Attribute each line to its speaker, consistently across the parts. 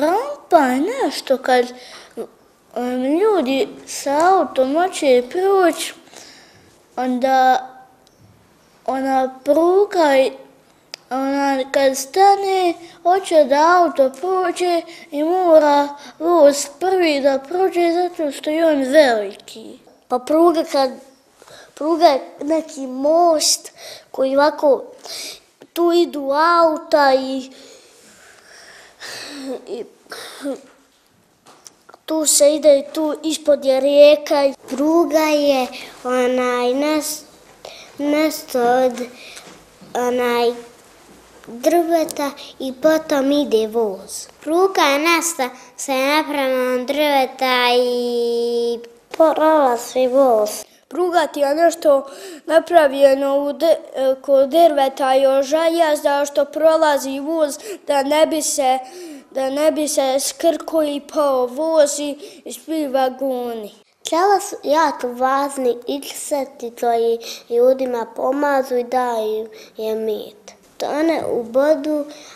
Speaker 1: Rampa je nešto kad um, ljudi sa autom hoće proći, onda ona pruga i ona kad stane, hoće da auto prođe i mora voz prvi da prođe zato što je on veliki.
Speaker 2: Pa pruga kad pruga je neki most koji ovako tu idu auta i, i tu se ide i tu ispod je rijeka. Pruga je onaj nas, nesto od onaj drveta i potom ide voz. Pruga je nasta sa napravnom drveta i prolazi voz.
Speaker 1: Pruga ti je nešto napravljeno u de, e, kod drveta i ožalja da što prolazi voz da ne bi se da ne bi se skrko i pao voz i svi vagoni.
Speaker 2: Čela su jako važni ikseti koji ljudima pomazu i daju je mit. To ne u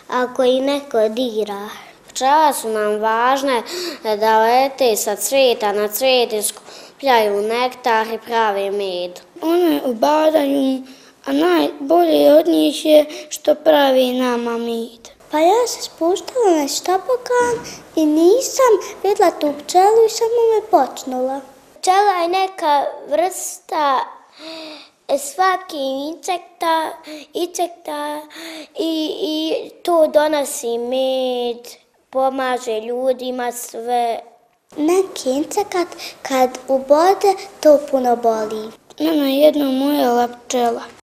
Speaker 2: ako i neko dira. Pčela su nam važne da lete sa cvijeta na cvijetinsku pljaju nektar i pravi med.
Speaker 1: One ubadaju, a najbolje od njih je što pravi nama med.
Speaker 2: Pa ja se spuštala na štapokan i nisam vidjela tu pčelu i samo me počnula. Pčela je neka vrsta svaki insekta, insekta i, i to donosi med, pomaže ljudima sve. Na insekat kad ubode to puno boli.
Speaker 1: Mene jednom moja pčela.